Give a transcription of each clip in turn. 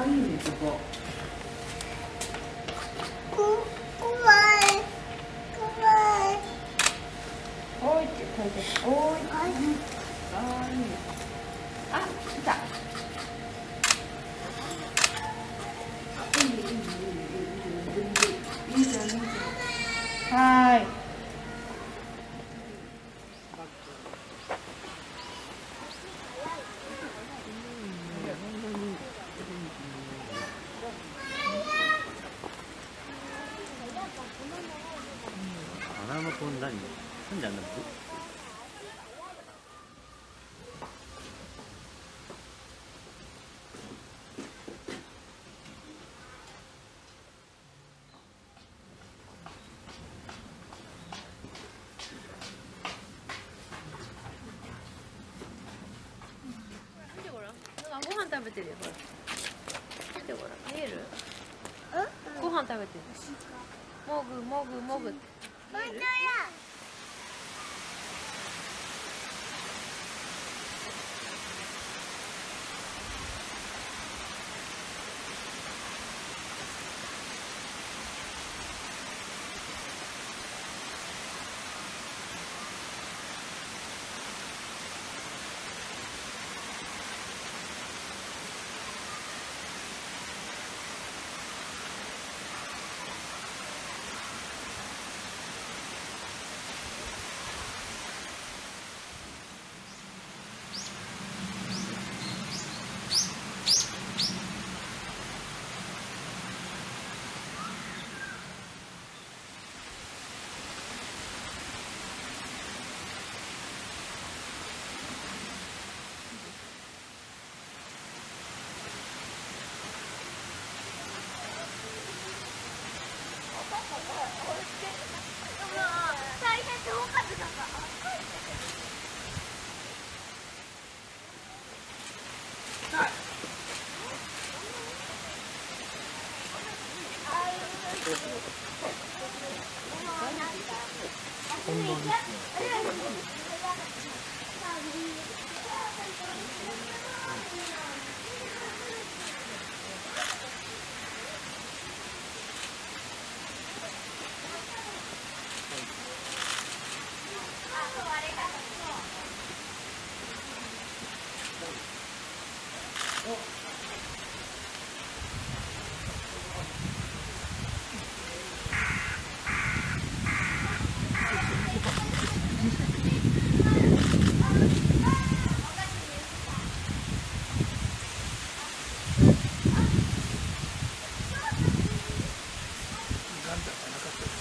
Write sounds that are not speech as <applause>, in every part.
あいいねここ。こ怖い怖いおいって書いておい。あい。いね。穴のこんだり、なんんな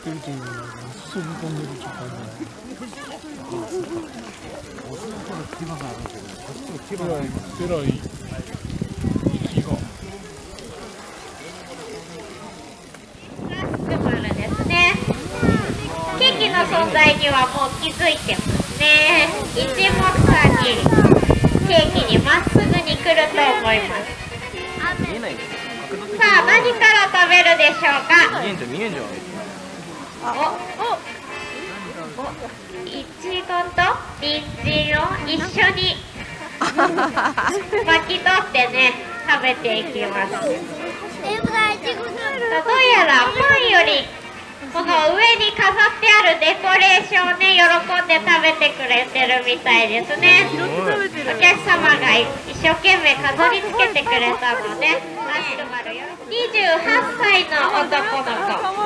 ってるとい。うのは注ぎ込んでるっていう感じだねえらい息がラスクマルですねケーキの存在にはもう気づいてますね。一目散にケーキにまっすぐに来ると思います。さあ何から食べるでしょうか？見えんじゃん見えんじゃん。おおいちごと人参を一緒に巻き取ってね食べていきますどうやらパンよりこの上に飾ってあるデコレーションをね喜んで食べてくれてるみたいですねお客様が一生懸命飾り付けてくれたので28歳の男の子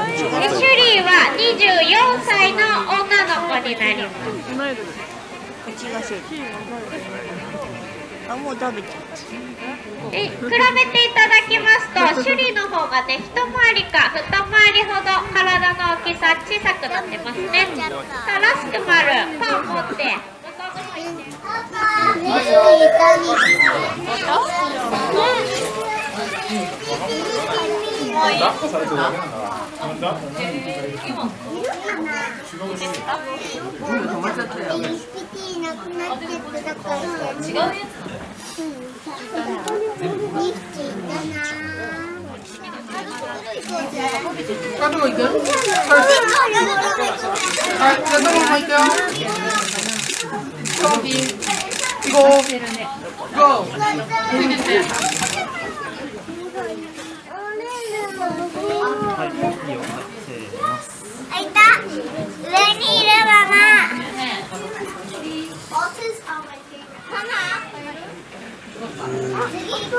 でシュリーは24歳の女の子になりますあもう食べちゃっえ比べていただきますとシュリーの方がね一回りか二回りほど体の大きさ小さくなってますね。さあラスクマルパン持って。たどこ行くはいじゃあどこも行くよコーヒー行こうゴーついてってあいた上にいるママ次行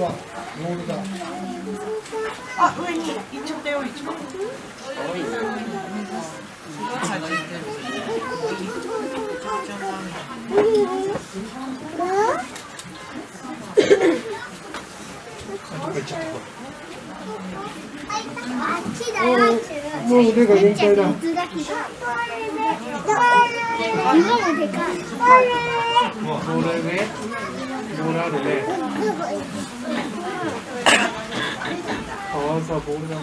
こあ上に行っちゃったよ一番もう腕が限界だ。ね <laughs> ボールあるねああさボールだ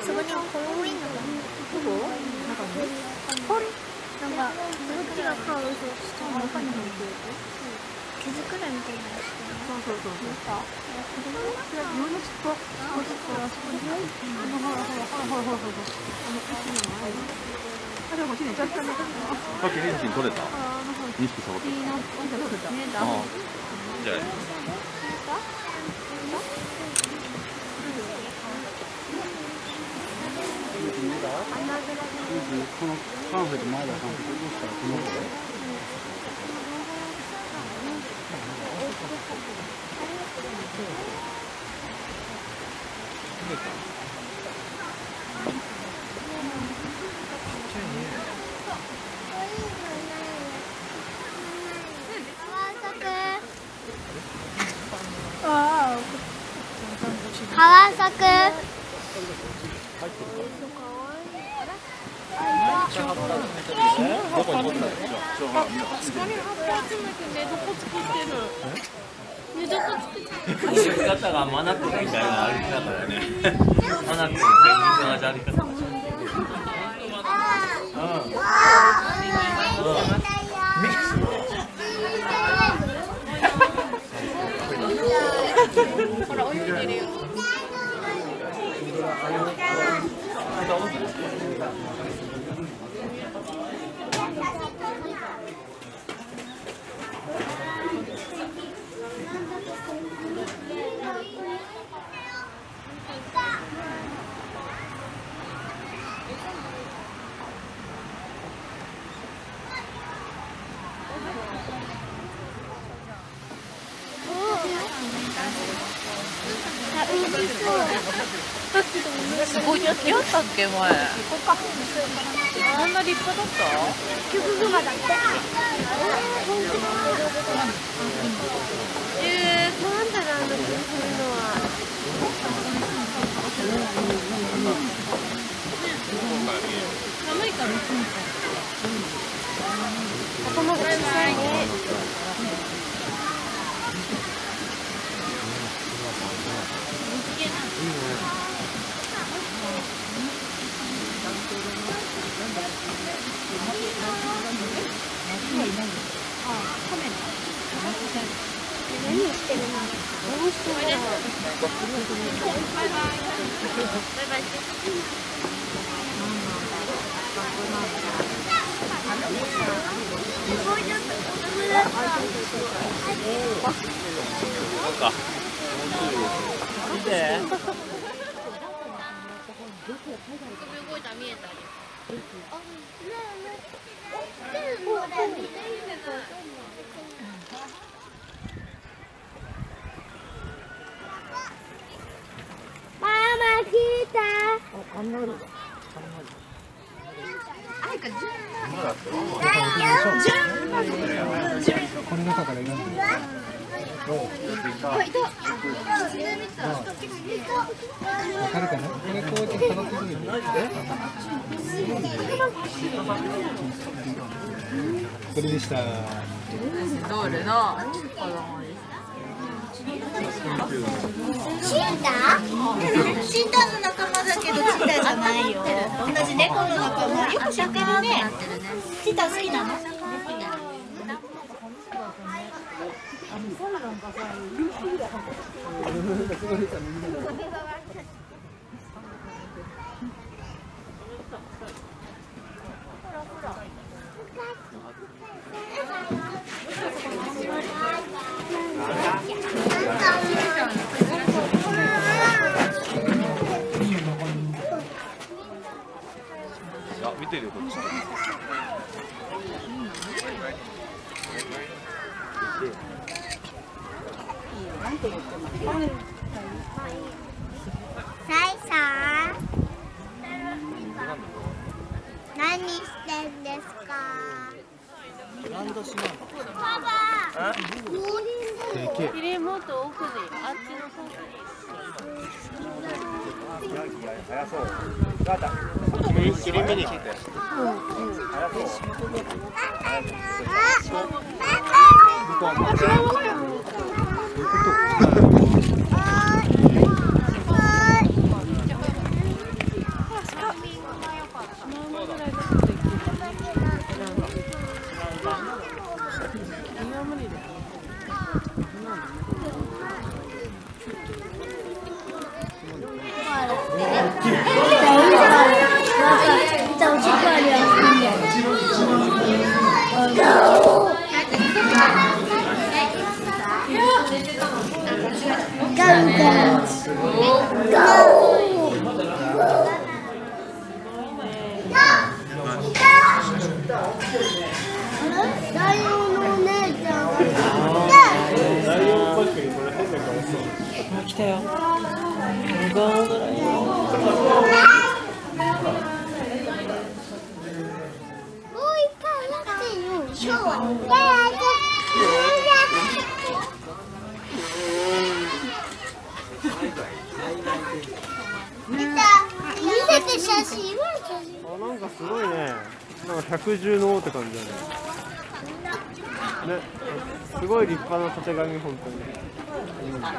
そこにコロインのがどこなんかなんかどっちがカードしても中に入ってる毛づくろいみたいな。のしてるそうそうそうそうさ子供のいや夜の尻尾もうちょっとあそこにあのほらほらほらほらほらほらあの駅の前あでも欲しいねちょっとねさっきエンジン取れたあのほら2匹触っていいなおじゃそうだねああじゃあこのパンフレット前だパンフレットどうしたらこの子どこに取ったんですか歩き方がマナックみたいな歩き方だねマナックのペンギンと同じ歩き方川すごいやってやったっけ前。あんな立派だった？結局まだってえー、なん。でなん。だろうそういうのは寒いから頭が小さいね何してるのどうしてるのバイバイ見て動いた見えたりママ来た。この中から選んでわかるかなこれこう。やって飾ってくるこれでしたどれのチータ？チーターの仲間だけどチーターじゃないよ。同じ猫の仲間。よく知ってるね。チーター好きなのあ見てるよこっちサイさん何してんですかパパでけえキリンもっと奥にあっちの外にライオンのお姉ちゃん。来たよ向こうのドライもう一回やってよ。今日は。見せて写真。あなんかすごいねなんか百獣の王って感じだねねすごい立派なたてがみ本当に見えない。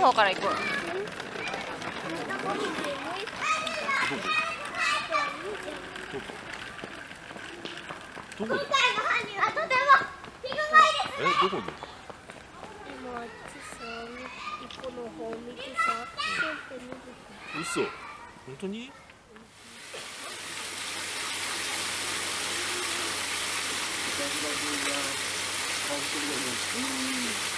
の方から行こう。どこ？でえどこで今あっちさ一個の方見てさシュって見て嘘。本当に？顔してるよね